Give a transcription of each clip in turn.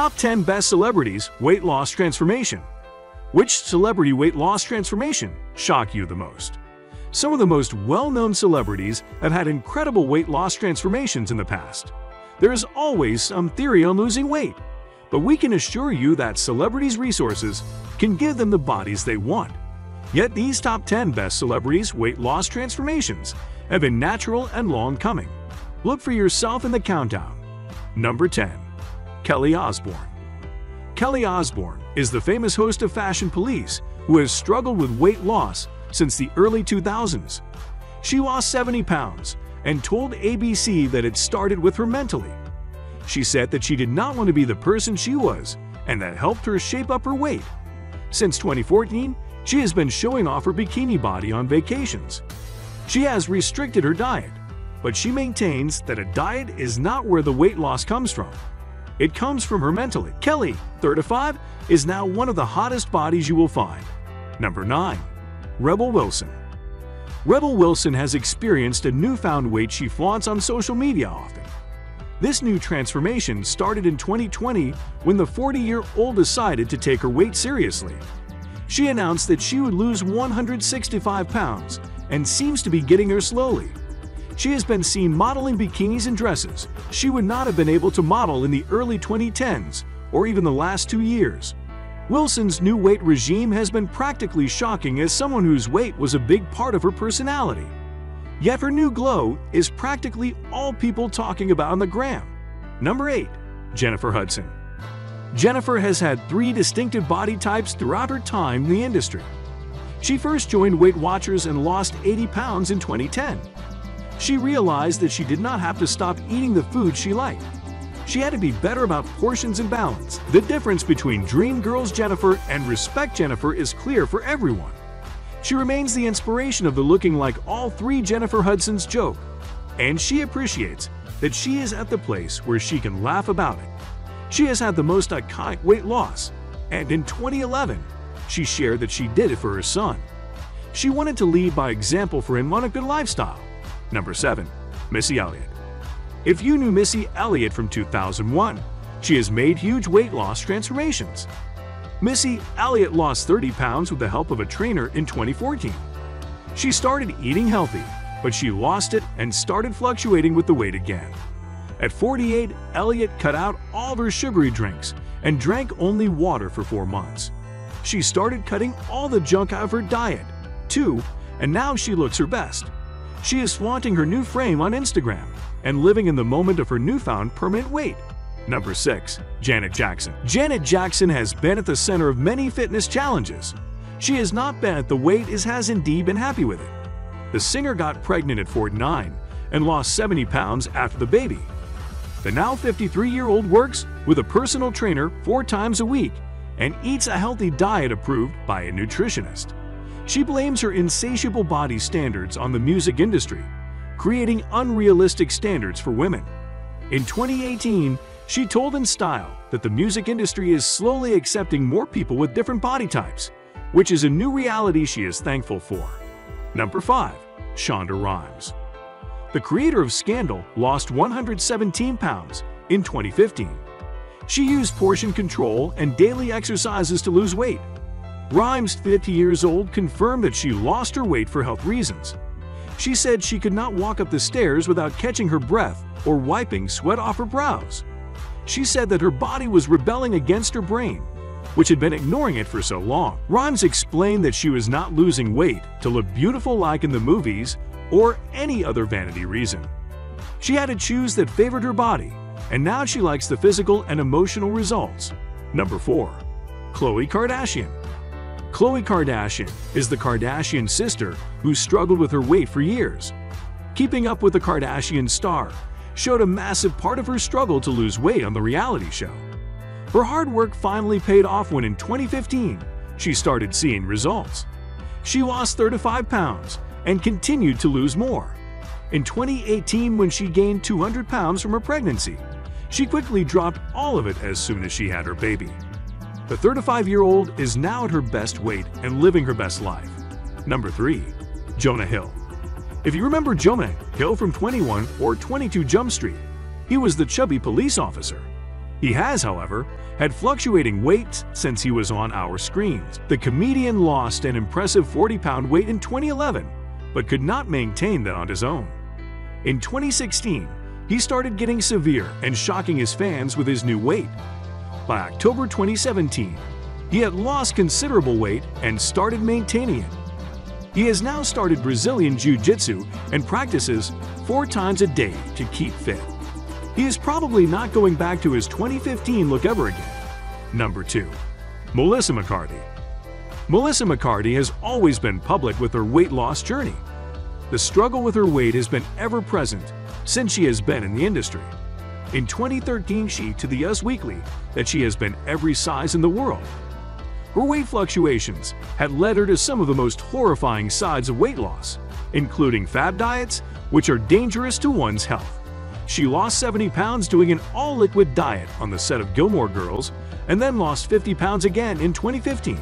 Top 10 Best Celebrities Weight Loss Transformation Which celebrity weight loss transformation shocked you the most? Some of the most well-known celebrities have had incredible weight loss transformations in the past. There is always some theory on losing weight, but we can assure you that celebrities' resources can give them the bodies they want. Yet these top 10 best celebrities' weight loss transformations have been natural and long coming. Look for yourself in the countdown. Number 10. Kelly Osbourne Kelly Osbourne is the famous host of Fashion Police who has struggled with weight loss since the early 2000s. She lost 70 pounds and told ABC that it started with her mentally. She said that she did not want to be the person she was and that helped her shape up her weight. Since 2014, she has been showing off her bikini body on vacations. She has restricted her diet, but she maintains that a diet is not where the weight loss comes from. It comes from her mentally. Kelly, 35, is now one of the hottest bodies you will find. Number 9. Rebel Wilson Rebel Wilson has experienced a newfound weight she flaunts on social media often. This new transformation started in 2020 when the 40-year-old decided to take her weight seriously. She announced that she would lose 165 pounds and seems to be getting there slowly. She has been seen modeling bikinis and dresses she would not have been able to model in the early 2010s or even the last two years. Wilson's new weight regime has been practically shocking as someone whose weight was a big part of her personality. Yet her new glow is practically all people talking about on the gram. Number 8. Jennifer Hudson Jennifer has had three distinctive body types throughout her time in the industry. She first joined Weight Watchers and lost 80 pounds in 2010. She realized that she did not have to stop eating the food she liked. She had to be better about portions and balance. The difference between Dreamgirls Jennifer and Respect Jennifer is clear for everyone. She remains the inspiration of the looking like all three Jennifer Hudsons joke, and she appreciates that she is at the place where she can laugh about it. She has had the most iconic weight loss, and in 2011, she shared that she did it for her son. She wanted to lead by example for him on a good lifestyle. Number 7. Missy Elliott If you knew Missy Elliott from 2001, she has made huge weight loss transformations. Missy Elliott lost 30 pounds with the help of a trainer in 2014. She started eating healthy, but she lost it and started fluctuating with the weight again. At 48, Elliott cut out all of her sugary drinks and drank only water for four months. She started cutting all the junk out of her diet, too, and now she looks her best. She is flaunting her new frame on Instagram and living in the moment of her newfound permanent weight. Number 6. Janet Jackson Janet Jackson has been at the center of many fitness challenges. She has not been at the weight is has indeed been happy with it. The singer got pregnant at 49 and lost 70 pounds after the baby. The now 53-year-old works with a personal trainer four times a week and eats a healthy diet approved by a nutritionist. She blames her insatiable body standards on the music industry, creating unrealistic standards for women. In 2018, she told InStyle that the music industry is slowly accepting more people with different body types, which is a new reality she is thankful for. Number 5. Shonda Rhimes the creator of Scandal lost 117 pounds in 2015. She used portion control and daily exercises to lose weight. Rhimes, 50 years old, confirmed that she lost her weight for health reasons. She said she could not walk up the stairs without catching her breath or wiping sweat off her brows. She said that her body was rebelling against her brain, which had been ignoring it for so long. Rhimes explained that she was not losing weight to look beautiful like in the movies or any other vanity reason. She had to choose that favored her body, and now she likes the physical and emotional results. Number 4. Khloe Kardashian Khloe Kardashian is the Kardashian sister who struggled with her weight for years. Keeping Up with the Kardashian star showed a massive part of her struggle to lose weight on the reality show. Her hard work finally paid off when in 2015, she started seeing results. She lost 35 pounds and continued to lose more. In 2018, when she gained 200 pounds from her pregnancy, she quickly dropped all of it as soon as she had her baby. The 35-year-old is now at her best weight and living her best life. Number 3. Jonah Hill If you remember Jonah Hill from 21 or 22 Jump Street, he was the chubby police officer. He has, however, had fluctuating weights since he was on our screens. The comedian lost an impressive 40-pound weight in 2011, but could not maintain that on his own. In 2016, he started getting severe and shocking his fans with his new weight. By October 2017, he had lost considerable weight and started maintaining it. He has now started Brazilian Jiu-Jitsu and practices four times a day to keep fit. He is probably not going back to his 2015 look ever again. Number 2. Melissa McCarthy Melissa McCarthy has always been public with her weight loss journey. The struggle with her weight has been ever present since she has been in the industry. In 2013, she to the Us Weekly that she has been every size in the world. Her weight fluctuations had led her to some of the most horrifying sides of weight loss, including fad diets, which are dangerous to one's health. She lost 70 pounds doing an all-liquid diet on the set of Gilmore Girls and then lost 50 pounds again in 2015.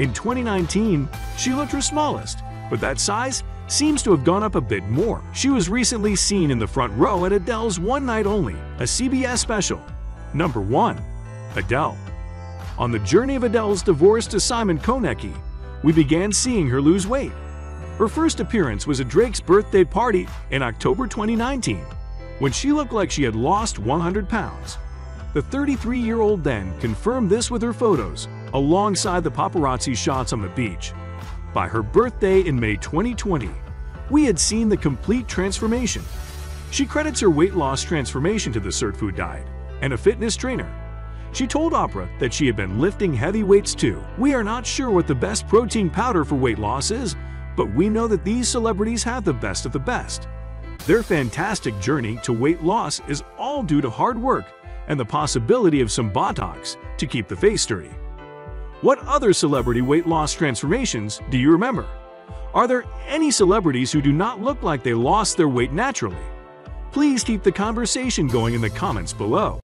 In 2019, she looked her smallest, but that size seems to have gone up a bit more. She was recently seen in the front row at Adele's One Night Only, a CBS special. Number 1. Adele On the journey of Adele's divorce to Simon Konecki, we began seeing her lose weight. Her first appearance was at Drake's birthday party in October 2019, when she looked like she had lost 100 pounds. The 33-year-old then confirmed this with her photos, alongside the paparazzi shots on the beach. By her birthday in May 2020, we had seen the complete transformation. She credits her weight loss transformation to the Sirtfood diet and a fitness trainer. She told Oprah that she had been lifting heavy weights too. We are not sure what the best protein powder for weight loss is, but we know that these celebrities have the best of the best. Their fantastic journey to weight loss is all due to hard work and the possibility of some Botox to keep the face sturdy. What other celebrity weight loss transformations do you remember? Are there any celebrities who do not look like they lost their weight naturally? Please keep the conversation going in the comments below.